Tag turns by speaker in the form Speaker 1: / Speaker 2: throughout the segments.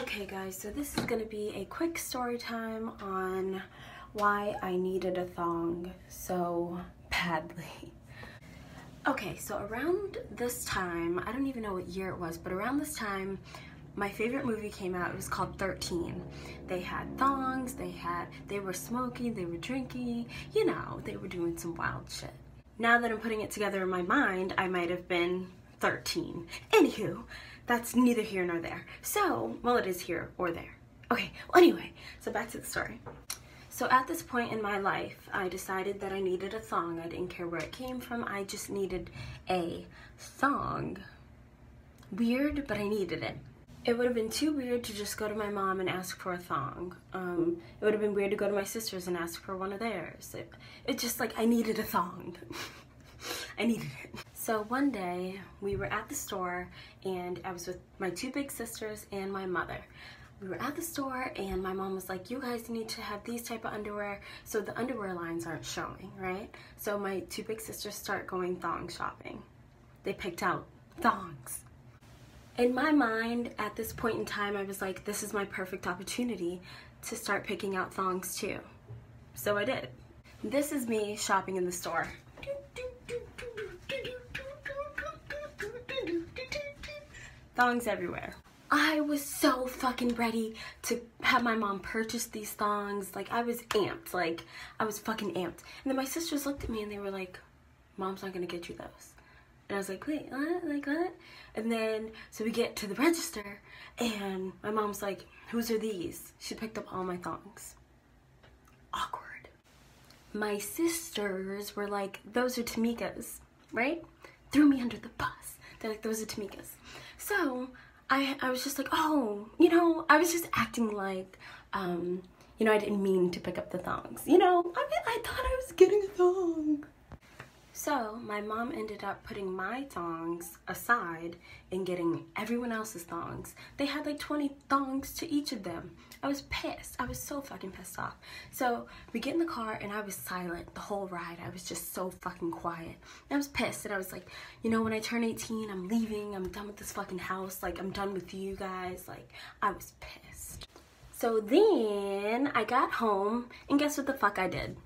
Speaker 1: Okay guys, so this is gonna be a quick story time on why I needed a thong so badly. Okay, so around this time, I don't even know what year it was, but around this time, my favorite movie came out. It was called 13. They had thongs, they had, they were smoking, they were drinking, you know, they were doing some wild shit. Now that I'm putting it together in my mind, I might have been 13. Anywho, that's neither here nor there. So, well, it is here or there. Okay, well, anyway, so back to the story. So at this point in my life, I decided that I needed a thong. I didn't care where it came from. I just needed a thong. Weird, but I needed it. It would have been too weird to just go to my mom and ask for a thong. Um, it would have been weird to go to my sisters and ask for one of theirs. It, it just like, I needed a thong. I needed it. So one day we were at the store and I was with my two big sisters and my mother. We were at the store and my mom was like, you guys need to have these type of underwear so the underwear lines aren't showing, right? So my two big sisters start going thong shopping. They picked out thongs in my mind at this point in time i was like this is my perfect opportunity to start picking out thongs too so i did this is me shopping in the store thongs everywhere I was so fucking ready to have my mom purchase these thongs. Like, I was amped. Like, I was fucking amped. And then my sisters looked at me and they were like, Mom's not gonna get you those. And I was like, wait, what? Like, what? And then, so we get to the register, and my mom's like, whose are these? She picked up all my thongs. Awkward. My sisters were like, those are Tamicka's, right? Threw me under the bus. They're like, those are Tamicka's. So, I, I was just like, oh, you know, I was just acting like, um, you know, I didn't mean to pick up the thongs. You know, I mean, I thought I was getting a thong. So my mom ended up putting my thongs aside and getting everyone else's thongs. They had like 20 thongs to each of them. I was pissed. I was so fucking pissed off. So we get in the car and I was silent the whole ride. I was just so fucking quiet. I was pissed and I was like, you know, when I turn 18, I'm leaving. I'm done with this fucking house. Like, I'm done with you guys. Like, I was pissed. So then I got home and guess what the fuck I did?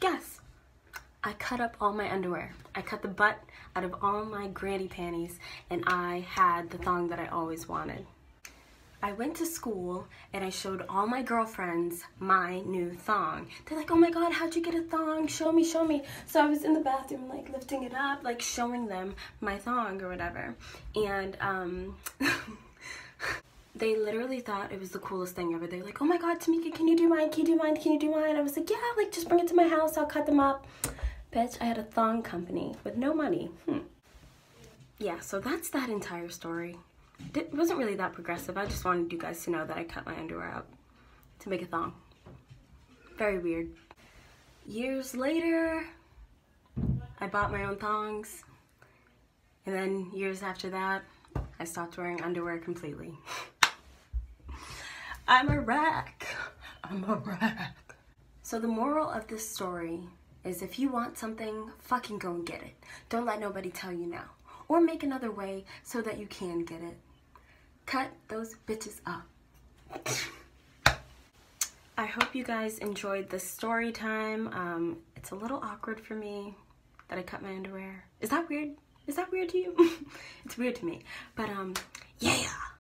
Speaker 1: Guess. I cut up all my underwear. I cut the butt out of all my granny panties and I had the thong that I always wanted. I went to school and I showed all my girlfriends my new thong. They're like, oh my god, how'd you get a thong? Show me, show me. So I was in the bathroom like lifting it up, like showing them my thong or whatever. And um, they literally thought it was the coolest thing ever. They're like, oh my god, Tamicka, can you do mine? Can you do mine? Can you do mine? I was like, yeah, like just bring it to my house. I'll cut them up. I had a thong company with no money. Hmm. Yeah, so that's that entire story. It wasn't really that progressive. I just wanted you guys to know that I cut my underwear out to make a thong. Very weird. Years later, I bought my own thongs. And then years after that, I stopped wearing underwear completely. I'm a wreck. I'm a wreck. So the moral of this story is if you want something, fucking go and get it. Don't let nobody tell you now. Or make another way so that you can get it. Cut those bitches up. I hope you guys enjoyed this story time. Um, it's a little awkward for me that I cut my underwear. Is that weird? Is that weird to you? it's weird to me. But um, yeah.